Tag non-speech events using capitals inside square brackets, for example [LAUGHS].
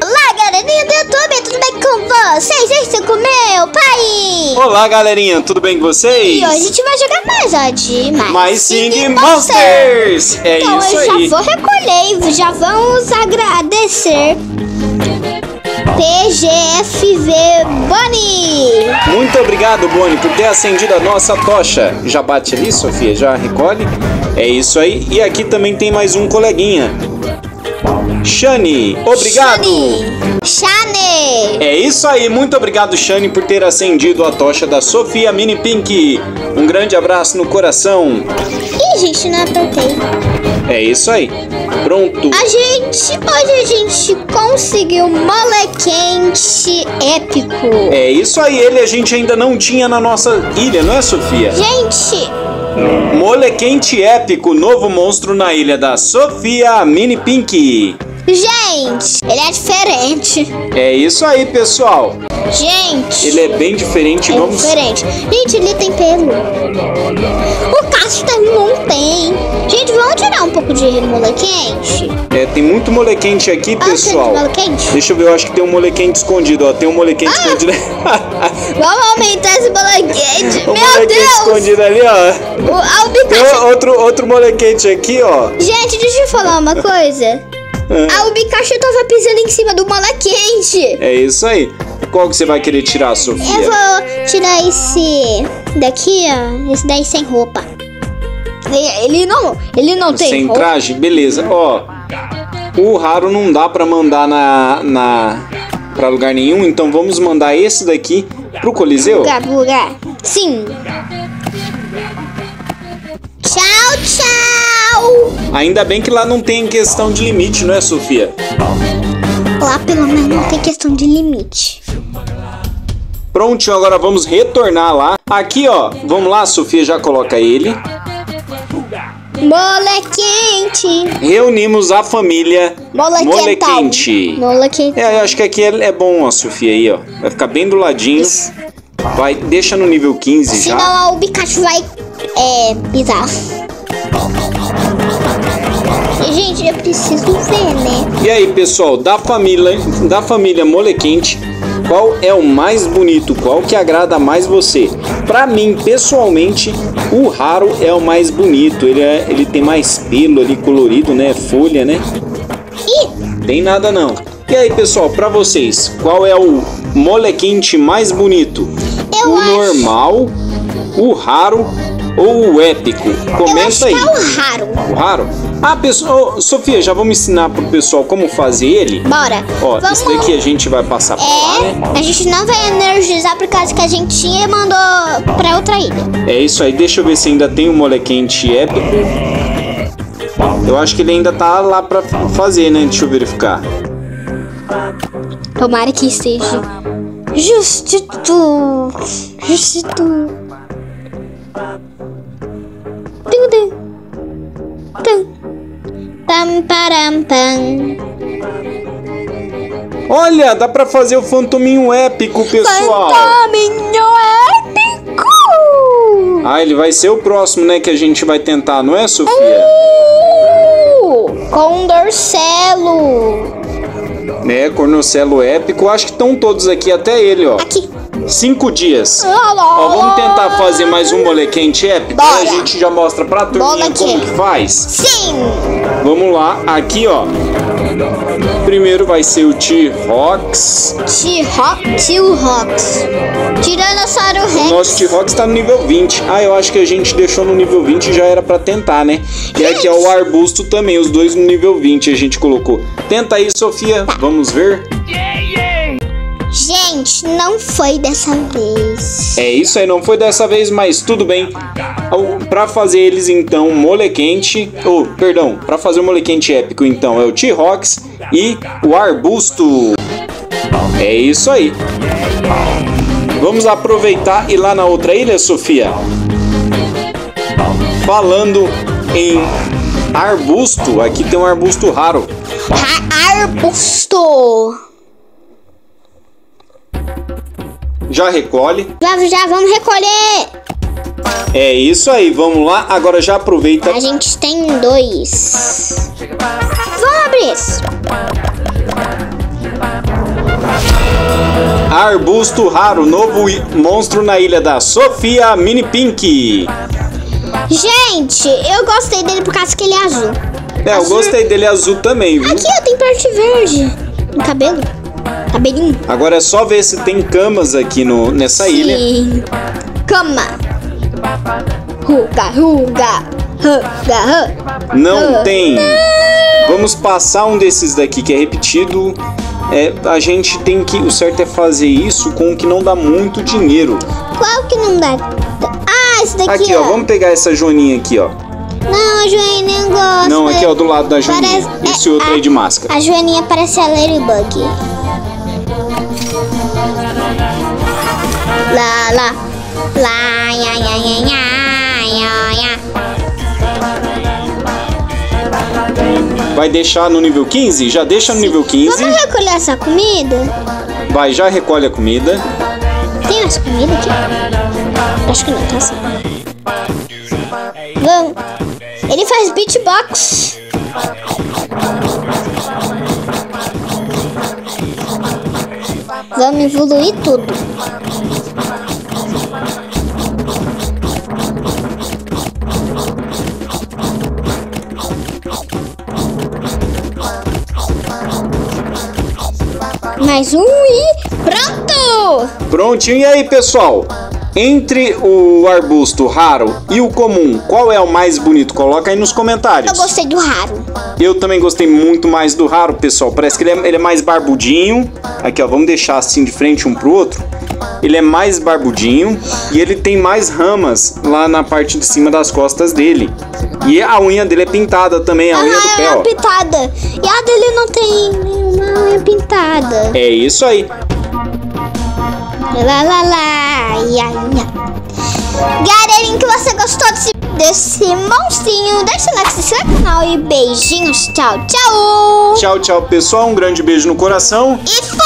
Olá, galerinha do YouTube, tudo bem com vocês? Eu estou com meu pai! Olá, galerinha, tudo bem com vocês? E hoje a gente vai jogar mais, ó, de mais, Sing Monsters! É então isso eu aí. já vou recolher e já vamos agradecer PGFV Bunny! Muito obrigado, Boni, por ter acendido a nossa tocha. Já bate ali, Sofia? Já recolhe? É isso aí. E aqui também tem mais um coleguinha. Shani, obrigado! Shane! Shane! É isso aí, muito obrigado, Shani, por ter acendido a tocha da Sofia Mini Pink. Um grande abraço no coração. Ih, gente, não apertei. É isso aí. Pronto. A gente, hoje a gente conseguiu molequente épico. É isso aí, ele a gente ainda não tinha na nossa ilha, não é, Sofia? Gente, Molequente épico, novo monstro na ilha da Sofia Mini Pink. gente, ele é diferente. É isso aí, pessoal. Gente, Ele é bem diferente, é vamos. diferente. Gente, ele tem pelo. O Cássio também não tem. Gente, vamos tirar um pouco de molequente? É, tem muito molequente aqui, Ah, tem pessoal. molequente? Deixa eu ver, eu acho que tem um molequente escondido, ó. Tem um molequente Ah! escondido. [LAUGHS] Vamos aumentar esse molequente. [LAUGHS] o Meu molequente Deus! escondido ali, ó. O, o Tem outro, outro molequente aqui, ó. Gente, deixa eu falar uma coisa. [LAUGHS] Ah, o Pikachu tava pisando em cima do molequente. É isso aí. Qual que você vai querer tirar, Sofia? Eu vou tirar esse daqui, ó. Esse daí sem roupa. Ele, não, ele não tem Sem traje? Beleza. Ó, o raro não dá pra mandar na, na para lugar nenhum, então vamos mandar esse daqui pro Coliseu. Lugar, lugar. Sim. Tchau, tchau. Ainda bem que lá não tem questão de limite, não é, Sofia? Lá pelo menos não tem questão de limite. Prontinho, agora vamos retornar lá. Aqui, ó, vamos lá, Sofia já coloca ele. Molequente. Reunimos a família Molequental. Molequente. Molequente. É, eu acho que aqui é, é bom, ó, Sofia, aí, ó. Vai ficar bem do ladinho. Vai, deixa no nível 15 já. Senão o Pikachu vai é, pisar. Gente, eu preciso ver, né? E aí, pessoal, da família, da família Molequente, qual é o mais bonito? Qual que agrada mais você? Pra mim, pessoalmente, o raro é o mais bonito. Ele, é, ele tem mais pelo ali colorido, né? Folha, né? Ih, Tem nada não. E aí, pessoal, pra vocês, qual é o molequente mais bonito? Eu o acho- normal, o raro ou o épico? Comenta aí. é o raro. O raro? Ah, pessoal, Sofia, já vamos ensinar pro pessoal como fazer ele? Bora. Ó, Vamos. esse daqui a gente vai passar pra lá, né? É, a gente não vai energizar por causa que a gente tinha e mandou pra outra ilha. É isso aí, deixa eu ver se ainda tem o molequente épico. Eu acho que ele ainda tá lá pra fazer, né? Deixa eu verificar. Tomara que esteja. Justito. Justito. Pam, param, pam. Olha, dá pra fazer o fantominho épico, pessoal. Fantominho épico! Ah, ele vai ser o próximo, né? Que a gente vai tentar, não é, Sofia? Uh, Condorcelo. Né, Cornocelo épico. Acho que estão todos aqui, até ele, ó. Aqui. Cinco dias. Ó, vamos tentar fazer mais um molequente épico. Bora. Aí a gente já mostra pra turminha Molequente. como que faz. Sim! Vamos lá, aqui, ó. Primeiro vai ser o T-Rox. T-Rox. Tiranossauro O Rex. nosso T-Rox tá no nível 20. Ah, eu acho que a gente deixou no nível 20 e já era pra tentar, né? E aqui é o arbusto também, os dois no nível 20 a gente colocou. Tenta aí, Sofia. Vamos ver. Gente, não foi dessa vez. É isso aí, não foi dessa vez, mas tudo bem. Pra fazer eles então, molequente, ou perdão, pra fazer o molequente épico então é o T-Rox e o arbusto. É isso aí. Vamos aproveitar e lá na outra ilha, Sofia. Falando em arbusto, aqui tem um arbusto raro. Ra- Arbusto. Já recolhe. Já, já vamos recolher. É isso aí, vamos lá. Agora já aproveita A gente tem dois. Vamos abrir esse. Arbusto raro, novo monstro na ilha da Sofia Mini Pink. Gente, eu gostei dele por causa que ele é azul. É, eu Azul. gostei dele azul também, viu? Aqui, ó, tem parte verde no cabelo. Cabelinho. Agora é só ver se tem camas aqui no, nessa ilha. Sim. Cama. Ruga, ruga. Ruga, ruga. Não tem. Vamos passar um desses daqui que é repetido. É, a gente tem que. O certo é fazer isso com o que não dá muito dinheiro. Qual que não dá? Ah, esse daqui, Aqui, ó, vamos pegar essa joaninha aqui, ó. Não, a Joaninha não gosta. Não, aqui, ó, do lado da joaninha. Parece- Esse é, outro a- aí de máscara. A Joaninha parece a Ladybug. Lá, lá. Lá. Vai deixar no nível 15? Já deixa no nível 15. Vamos recolher essa comida? Vai, já recolhe a comida. Tem mais comida aqui? Acho que não, tá assim. Vamos. Ele faz beatbox. Vamos evoluir tudo. Mais um e pronto! Prontinho. E aí, pessoal? Entre o arbusto raro e o comum, qual é o mais bonito? Coloca aí nos Eu comentários. gostei do raro. Eu também gostei muito mais do raro, pessoal. Parece que ele é, ele é mais barbudinho. Aqui, ó, vamos deixar assim de frente um pro outro. Ele é mais barbudinho e ele tem mais ramas lá na parte de cima das costas dele. E a unha dele é pintada também, a unha do ah, pé, é ó. pintada. E a dele não tem nenhuma unha pintada. É isso aí. Lá, lá, lá. Ia, ia. Galerinha, que você gostou desse, desse monstrinho, deixa o like, se inscreve no canal e beijinhos. Tchau, tchau. Tchau, tchau, pessoal. Um grande beijo no coração. E foi!